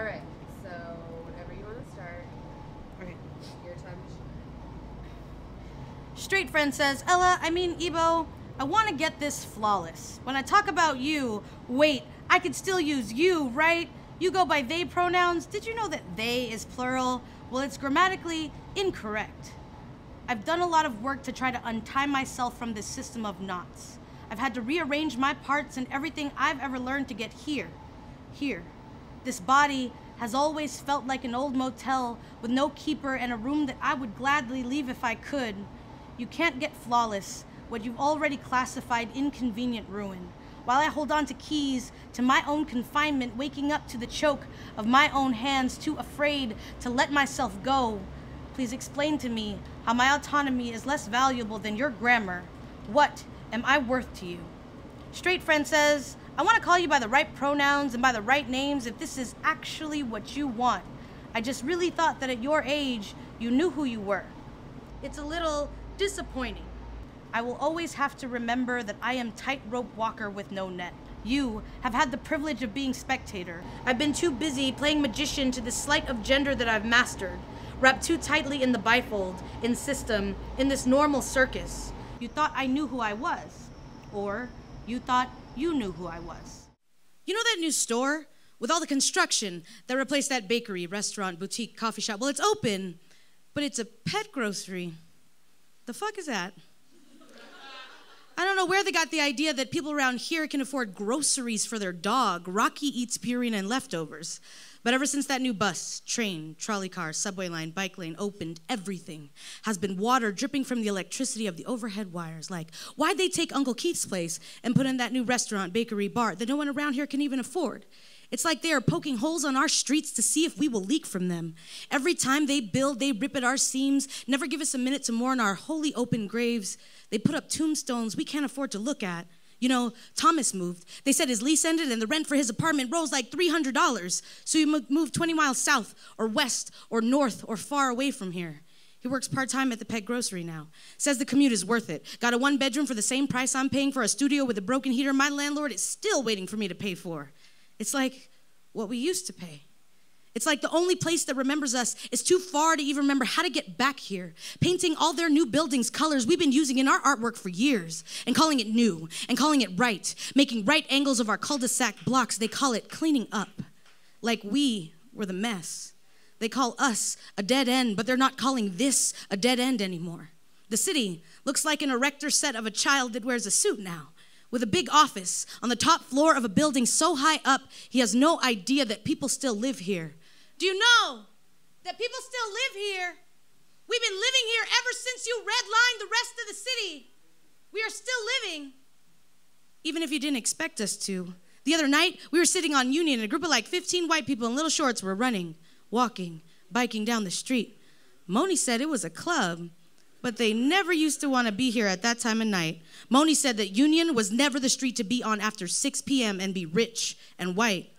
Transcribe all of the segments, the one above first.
All right. So whenever you want to start, Okay. your time to shine. Straight friend says, Ela, I mean, Ebo, I want to get this flawless. When I talk about you, wait, I could still use you, right? You go by they pronouns. Did you know that they is plural? Well, it's grammatically incorrect. I've done a lot of work to try to untie myself from this system of knots. I've had to rearrange my parts and everything I've ever learned to get here. Here. This body has always felt like an old motel with no keeper and a room that I would gladly leave if I could. You can't get flawless what you've already classified inconvenient ruin. While I hold on to keys to my own confinement, waking up to the choke of my own hands, too afraid to let myself go. Please explain to me how my autonomy is less valuable than your grammar. What am I worth to you? Straight friend says, I want to call you by the right pronouns and by the right names if this is actually what you want. I just really thought that at your age, you knew who you were. It's a little disappointing. I will always have to remember that I am tightrope walker with no net. You have had the privilege of being spectator. I've been too busy playing magician to the sleight of gender that I've mastered, wrapped too tightly in the bifold, in system, in this normal circus. You thought I knew who I was, or you thought you knew who I was. You know that new store with all the construction that replaced that bakery, restaurant, boutique, coffee shop? Well, it's open, but it's a pet grocery. The fuck is that? I don't know where they got the idea that people around here can afford groceries for their dog. Rocky eats Purina and leftovers. But ever since that new bus, train, trolley car, subway line, bike lane opened, everything has been water dripping from the electricity of the overhead wires. Like, why'd they take Uncle Keith's place and put in that new restaurant, bakery, bar that no one around here can even afford? It's like they are poking holes on our streets to see if we will leak from them. Every time they build, they rip at our seams, never give us a minute to mourn our holy open graves. They put up tombstones we can't afford to look at. You know, Thomas moved. They said his lease ended and the rent for his apartment rose like $300. So he mo- moved 20 miles south or west or north or far away from here. He works part time at the pet grocery now. Says the commute is worth it. Got a one bedroom for the same price I'm paying for a studio with a broken heater my landlord is still waiting for me to pay for. It's like what we used to pay. It's like the only place that remembers us is too far to even remember how to get back here. Painting all their new buildings colors we've been using in our artwork for years and calling it new and calling it right, making right angles of our cul de sac blocks. They call it cleaning up. Like we were the mess. They call us a dead end, but they're not calling this a dead end anymore. The city looks like an erector set of a child that wears a suit now with a big office on the top floor of a building so high up he has no idea that people still live here. Do you know that people still live here? We've been living here ever since you redlined the rest of the city. We are still living, even if you didn't expect us to. The other night, we were sitting on Union, and a group of like 15 white people in little shorts were running, walking, biking down the street. Moni said it was a club, but they never used to want to be here at that time of night. Moni said that Union was never the street to be on after 6 p.m. and be rich and white.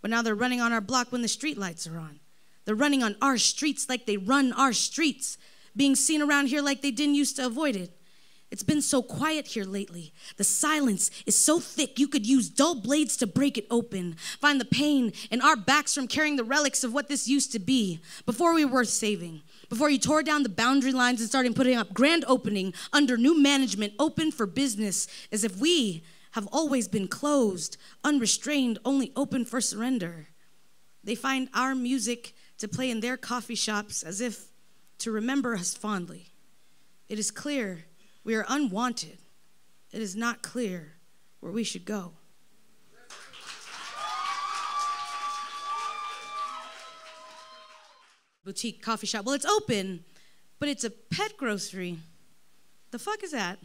But now they're running on our block when the street lights are on. They're running on our streets like they run our streets, being seen around here like they didn't used to avoid it. It's been so quiet here lately. The silence is so thick you could use dull blades to break it open. Find the pain in our backs from carrying the relics of what this used to be before we were worth saving. Before you tore down the boundary lines and started putting up grand opening under new management, open for business, as if we have always been closed, unrestrained, only open for surrender. They find our music to play in their coffee shops as if to remember us fondly. It is clear we are unwanted. It is not clear where we should go. Boutique coffee shop. Well, it's open, but it's a pet grocery. The fuck is that?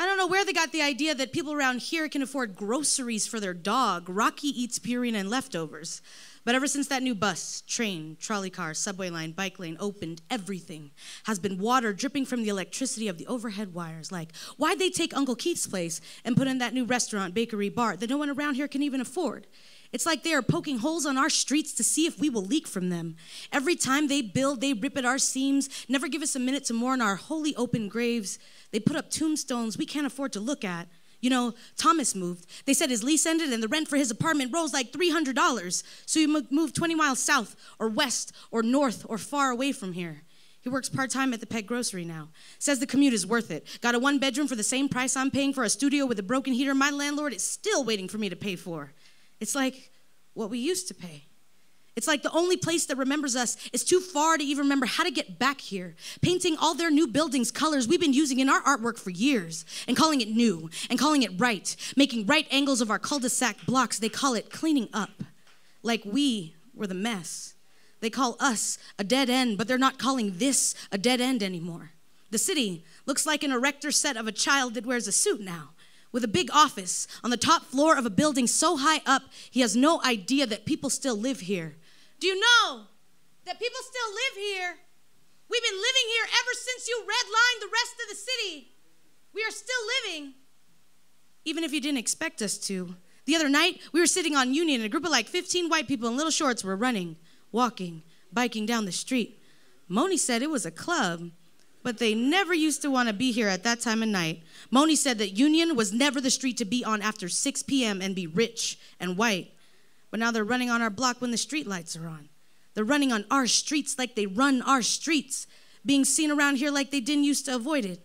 I don't know where they got the idea that people around here can afford groceries for their dog. Rocky eats Purina and leftovers. But ever since that new bus, train, trolley car, subway line, bike lane opened, everything has been water dripping from the electricity of the overhead wires. Like, why'd they take Uncle Keith's place and put in that new restaurant, bakery, bar that no one around here can even afford? It's like they are poking holes on our streets to see if we will leak from them. Every time they build, they rip at our seams, never give us a minute to mourn our holy open graves. They put up tombstones we can't afford to look at. You know, Thomas moved. They said his lease ended and the rent for his apartment rose like $300. So he moved 20 miles south or west or north or far away from here. He works part time at the pet grocery now. Says the commute is worth it. Got a one bedroom for the same price I'm paying for a studio with a broken heater my landlord is still waiting for me to pay for. It's like what we used to pay. It's like the only place that remembers us is too far to even remember how to get back here. Painting all their new buildings colors we've been using in our artwork for years and calling it new and calling it right, making right angles of our cul de sac blocks. They call it cleaning up, like we were the mess. They call us a dead end, but they're not calling this a dead end anymore. The city looks like an erector set of a child that wears a suit now with a big office on the top floor of a building so high up he has no idea that people still live here. Do you know that people still live here? We've been living here ever since you redlined the rest of the city. We are still living, even if you didn't expect us to. The other night, we were sitting on Union, and a group of like 15 white people in little shorts were running, walking, biking down the street. Moni said it was a club, but they never used to want to be here at that time of night. Moni said that Union was never the street to be on after 6 p.m. and be rich and white. But now they're running on our block when the street lights are on. They're running on our streets like they run our streets, being seen around here like they didn't used to avoid it.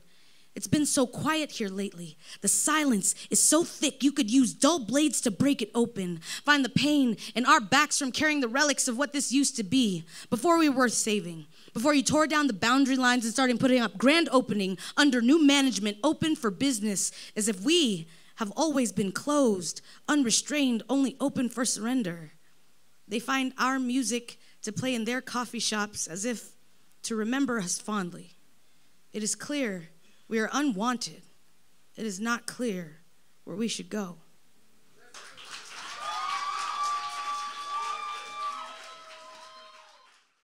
It's been so quiet here lately. The silence is so thick you could use dull blades to break it open. Find the pain in our backs from carrying the relics of what this used to be before we were worth saving. Before you tore down the boundary lines and started putting up grand opening under new management, open for business, as if we have always been closed, unrestrained, only open for surrender. They find our music to play in their coffee shops as if to remember us fondly. It is clear we are unwanted. It is not clear where we should go.